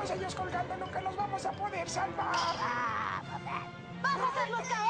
todos ellos colgando nunca los vamos a poder salvar. Ah, ¡Vas a hacerlos caer!